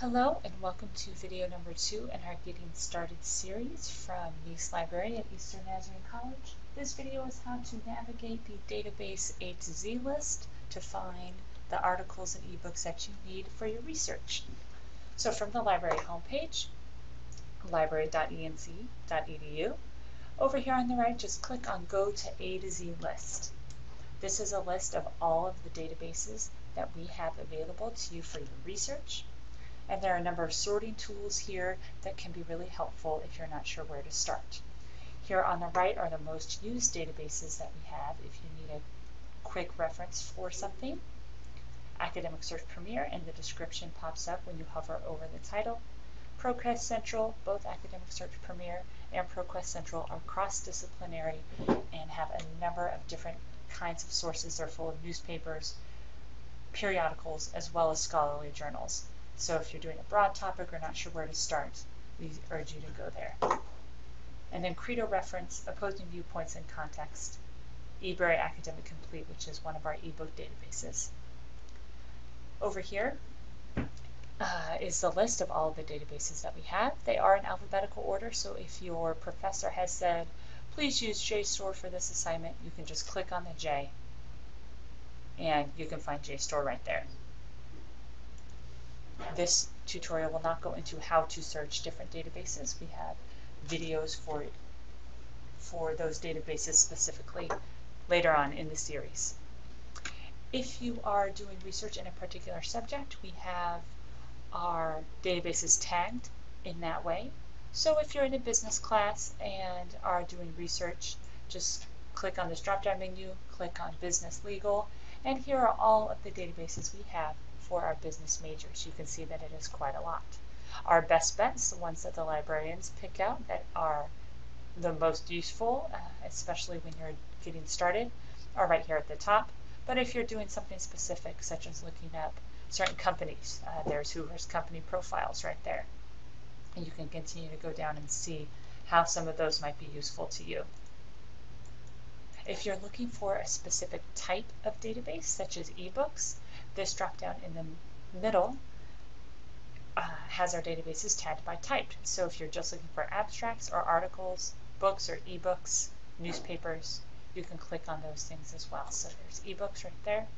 Hello and welcome to video number two in our Getting Started series from Nease Library at Eastern Nazarene College. This video is how to navigate the database A to Z list to find the articles and ebooks that you need for your research. So from the library homepage, library.enc.edu, over here on the right just click on Go to A to Z List. This is a list of all of the databases that we have available to you for your research. And there are a number of sorting tools here that can be really helpful if you're not sure where to start. Here on the right are the most used databases that we have if you need a quick reference for something. Academic Search Premier and the description pops up when you hover over the title. ProQuest Central, both Academic Search Premier and ProQuest Central are cross-disciplinary and have a number of different kinds of sources. They're full of newspapers, periodicals, as well as scholarly journals. So if you're doing a broad topic or not sure where to start, we urge you to go there. And then Credo Reference, Opposing Viewpoints in Context, ebrary Academic Complete, which is one of our ebook databases. Over here uh, is the list of all of the databases that we have. They are in alphabetical order, so if your professor has said, please use JSTOR for this assignment, you can just click on the J and you can find JSTOR right there. This tutorial will not go into how to search different databases. We have videos for, for those databases specifically later on in the series. If you are doing research in a particular subject, we have our databases tagged in that way. So if you're in a business class and are doing research, just click on this drop-down menu, click on Business Legal, and here are all of the databases we have for our business majors. You can see that it is quite a lot. Our best bets, the ones that the librarians pick out that are the most useful, uh, especially when you're getting started, are right here at the top. But if you're doing something specific, such as looking up certain companies, uh, there's Hoover's company profiles right there. And you can continue to go down and see how some of those might be useful to you. If you're looking for a specific type of database, such as ebooks, this drop-down in the middle uh, has our databases tagged by type. So if you're just looking for abstracts or articles, books or ebooks, newspapers, you can click on those things as well. So there's ebooks right there.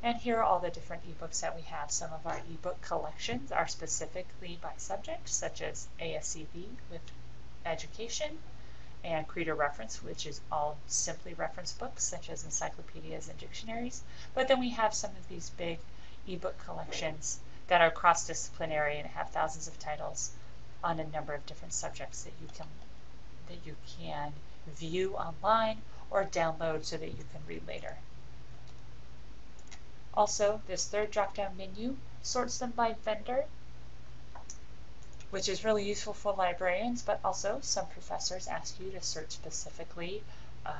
And here are all the different ebooks that we have. Some of our ebook collections are specifically by subject, such as ASCD with education, and Credo Reference, which is all simply reference books, such as encyclopedias and dictionaries. But then we have some of these big ebook collections that are cross-disciplinary and have thousands of titles on a number of different subjects that you can that you can view online or download so that you can read later. Also, this third drop-down menu sorts them by vendor which is really useful for librarians, but also some professors ask you to search specifically uh,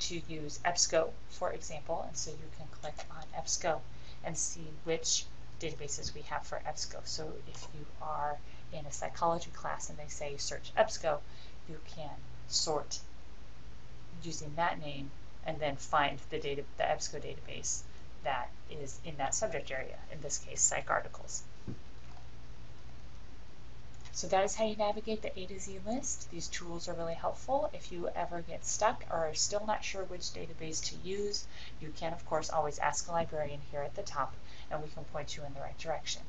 to use EBSCO, for example, and so you can click on EBSCO and see which databases we have for EBSCO. So if you are in a psychology class and they say search EBSCO, you can sort using that name and then find the data, the EBSCO database that is in that subject area, in this case, PsycARTICLES. So that is how you navigate the A to Z list. These tools are really helpful. If you ever get stuck or are still not sure which database to use, you can of course always ask a librarian here at the top and we can point you in the right direction.